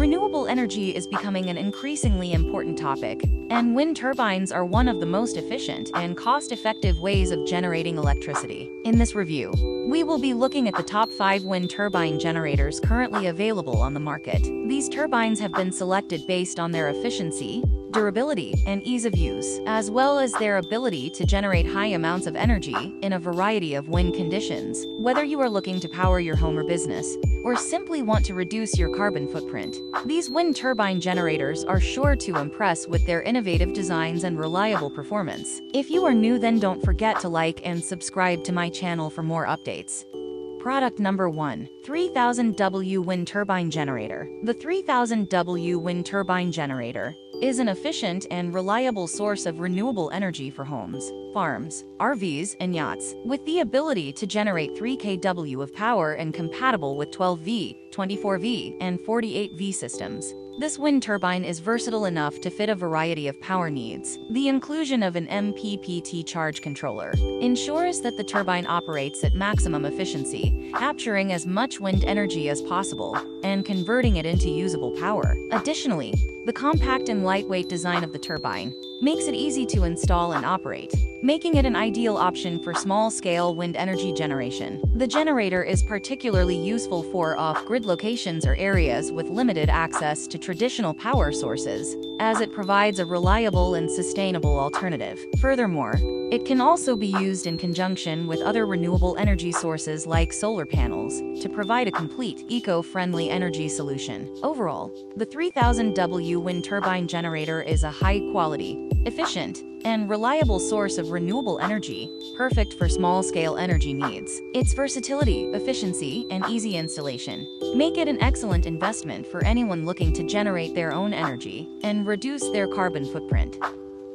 Renewable energy is becoming an increasingly important topic, and wind turbines are one of the most efficient and cost-effective ways of generating electricity. In this review, we will be looking at the top 5 wind turbine generators currently available on the market. These turbines have been selected based on their efficiency, durability, and ease of use, as well as their ability to generate high amounts of energy in a variety of wind conditions. Whether you are looking to power your home or business, or simply want to reduce your carbon footprint, these wind turbine generators are sure to impress with their innovative designs and reliable performance. If you are new then don't forget to like and subscribe to my channel for more updates. Product number 1. 3000W Wind Turbine Generator. The 3000W Wind Turbine Generator is an efficient and reliable source of renewable energy for homes, farms, RVs, and yachts, with the ability to generate 3 kW of power and compatible with 12V, 24V, and 48V systems. This wind turbine is versatile enough to fit a variety of power needs. The inclusion of an MPPT charge controller ensures that the turbine operates at maximum efficiency, capturing as much wind energy as possible and converting it into usable power. Additionally, the compact and lightweight design of the turbine makes it easy to install and operate, making it an ideal option for small-scale wind energy generation. The generator is particularly useful for off-grid locations or areas with limited access to traditional power sources, as it provides a reliable and sustainable alternative. Furthermore, it can also be used in conjunction with other renewable energy sources like solar panels to provide a complete, eco-friendly energy solution. Overall, the 3000W wind turbine generator is a high-quality, efficient, and reliable source of renewable energy, perfect for small-scale energy needs. Its versatility, efficiency, and easy installation make it an excellent investment for anyone looking to generate their own energy and reduce their carbon footprint.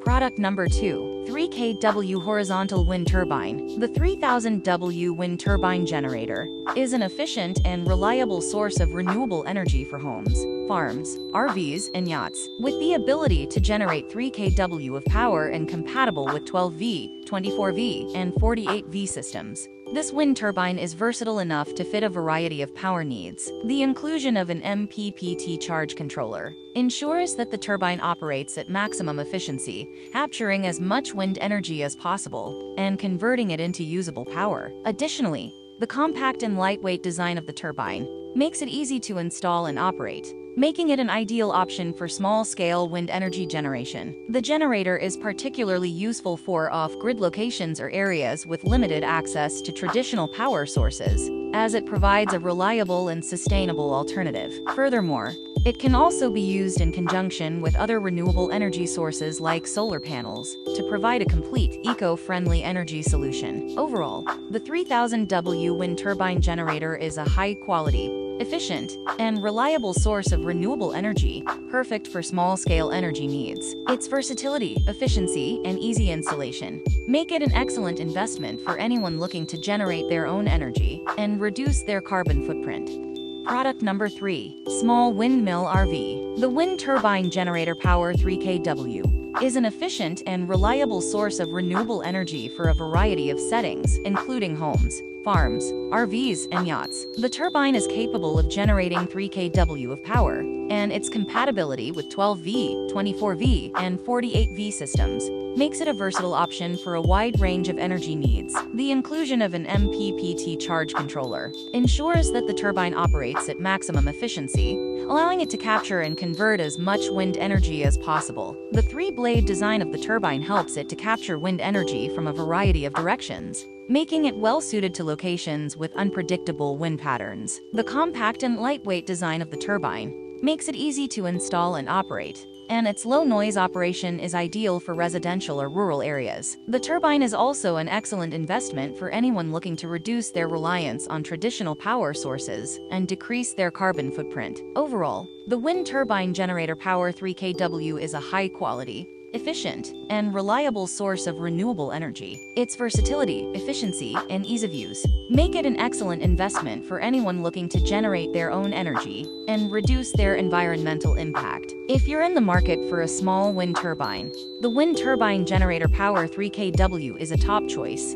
Product number 2. 3kW Horizontal Wind Turbine. The 3000W wind turbine generator is an efficient and reliable source of renewable energy for homes, farms, RVs, and yachts, with the ability to generate 3 kW of power and compatible with 12V, 24V, and 48V systems. This wind turbine is versatile enough to fit a variety of power needs. The inclusion of an MPPT charge controller ensures that the turbine operates at maximum efficiency, capturing as much wind energy as possible and converting it into usable power. Additionally, the compact and lightweight design of the turbine makes it easy to install and operate, making it an ideal option for small-scale wind energy generation. The generator is particularly useful for off-grid locations or areas with limited access to traditional power sources, as it provides a reliable and sustainable alternative. Furthermore, it can also be used in conjunction with other renewable energy sources like solar panels to provide a complete, eco-friendly energy solution. Overall, the 3000W wind turbine generator is a high-quality, efficient, and reliable source of renewable energy, perfect for small-scale energy needs. Its versatility, efficiency, and easy installation make it an excellent investment for anyone looking to generate their own energy and reduce their carbon footprint. Product number 3. Small Windmill RV. The wind turbine generator Power 3kW is an efficient and reliable source of renewable energy for a variety of settings, including homes, farms, RVs, and yachts. The turbine is capable of generating 3 kW of power, and its compatibility with 12V, 24V, and 48V systems makes it a versatile option for a wide range of energy needs. The inclusion of an MPPT charge controller ensures that the turbine operates at maximum efficiency, allowing it to capture and convert as much wind energy as possible. The three-blade design of the turbine helps it to capture wind energy from a variety of directions, making it well-suited to locations with unpredictable wind patterns. The compact and lightweight design of the turbine makes it easy to install and operate, and its low-noise operation is ideal for residential or rural areas. The turbine is also an excellent investment for anyone looking to reduce their reliance on traditional power sources and decrease their carbon footprint. Overall, the wind turbine generator Power 3kW is a high-quality, efficient, and reliable source of renewable energy. Its versatility, efficiency, and ease of use make it an excellent investment for anyone looking to generate their own energy and reduce their environmental impact. If you're in the market for a small wind turbine, the Wind Turbine Generator Power 3kW is a top choice.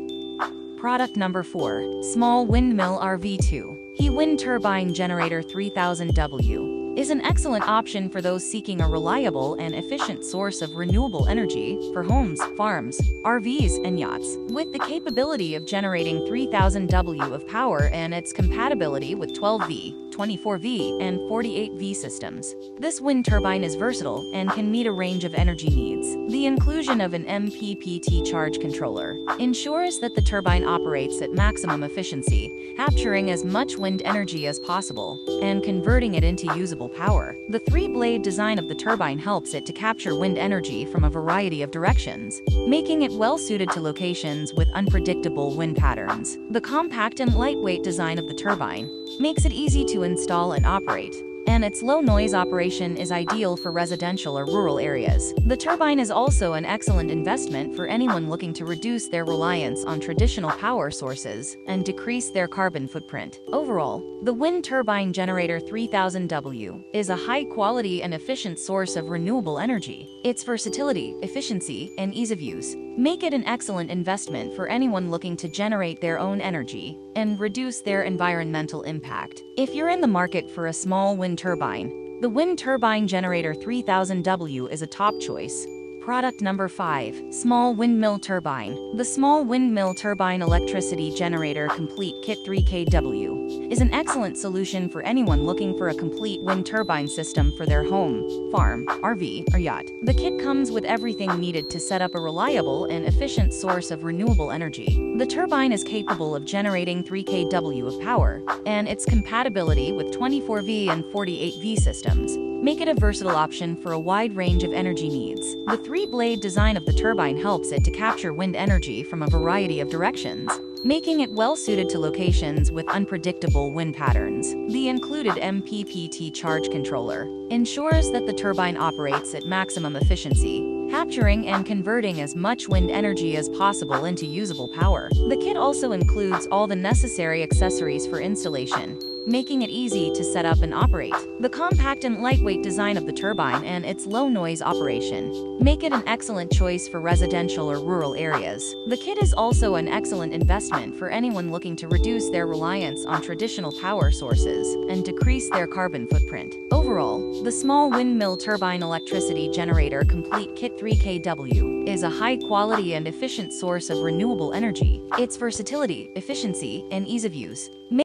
Product number 4. Small Windmill RV2. He Wind Turbine Generator 3000W is an excellent option for those seeking a reliable and efficient source of renewable energy for homes, farms, RVs, and yachts. With the capability of generating 3000 W of power and its compatibility with 12V, 24V, and 48V systems. This wind turbine is versatile and can meet a range of energy needs. The inclusion of an MPPT charge controller ensures that the turbine operates at maximum efficiency, capturing as much wind energy as possible and converting it into usable power. The three-blade design of the turbine helps it to capture wind energy from a variety of directions, making it well-suited to locations with unpredictable wind patterns. The compact and lightweight design of the turbine makes it easy to install and operate and its low noise operation is ideal for residential or rural areas. The turbine is also an excellent investment for anyone looking to reduce their reliance on traditional power sources and decrease their carbon footprint. Overall, the wind turbine generator 3000W is a high-quality and efficient source of renewable energy. Its versatility, efficiency, and ease of use make it an excellent investment for anyone looking to generate their own energy and reduce their environmental impact. If you're in the market for a small wind turbine, the Wind Turbine Generator 3000W is a top choice. Product number 5. Small Windmill Turbine. The Small Windmill Turbine Electricity Generator Complete Kit 3KW is an excellent solution for anyone looking for a complete wind turbine system for their home, farm, RV, or yacht. The kit comes with everything needed to set up a reliable and efficient source of renewable energy. The turbine is capable of generating 3 kW of power, and its compatibility with 24V and 48V systems make it a versatile option for a wide range of energy needs. The three-blade design of the turbine helps it to capture wind energy from a variety of directions, making it well-suited to locations with unpredictable wind patterns. The included MPPT charge controller ensures that the turbine operates at maximum efficiency, capturing and converting as much wind energy as possible into usable power. The kit also includes all the necessary accessories for installation, making it easy to set up and operate. The compact and lightweight design of the turbine and its low noise operation make it an excellent choice for residential or rural areas. The kit is also an excellent investment for anyone looking to reduce their reliance on traditional power sources and decrease their carbon footprint. Overall, the small windmill turbine electricity generator complete kit 3kW is a high quality and efficient source of renewable energy. Its versatility, efficiency, and ease of use